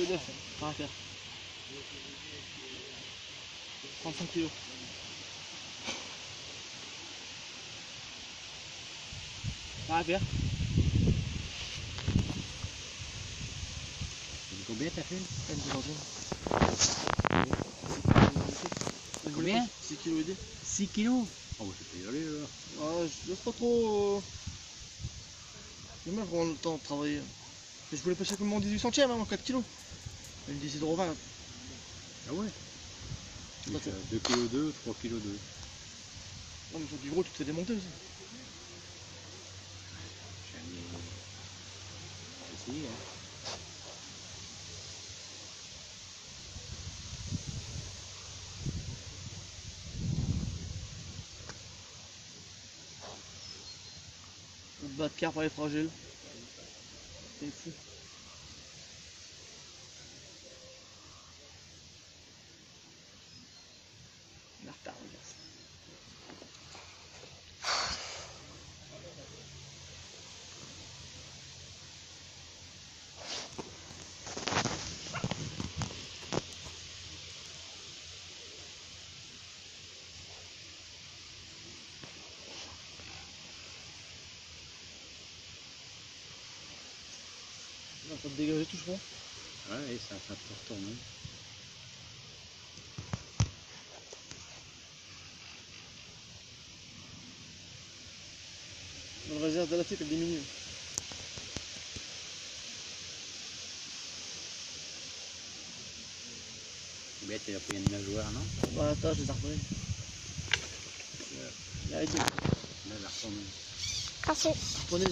kg 9, ça va faire. 35 kg. Ça va faire. Combien? T'as fait Une dizaine. Combien 6 kg et demi. 6 kilos Oh, bah, c'est pas y aller là. Ouais, je laisse pas trop. J'aime bien prendre le temps de travailler. Mais je voulais pêcher comme mon 18 centièmes, hein, 4 kg. Une 10,20€. Ah ouais Bah, t'as- 2 kg 2, 3 kg 2. Non, mais sur du gros, tu te fais démonter aussi. Jamais. Essayé, hein. Le bas de carpe, elle est fragile. C'est fou. La retard, regarde ça. Ça va te dégager tout, je crois. Ouais, ça, ça peut retourner. Dans le réserve de la elle diminue. Bête, il a pris une nageoire, non? Bah, attends, je les ai reprenés. Il a arrêté. Là, elle a retourné. Reprenez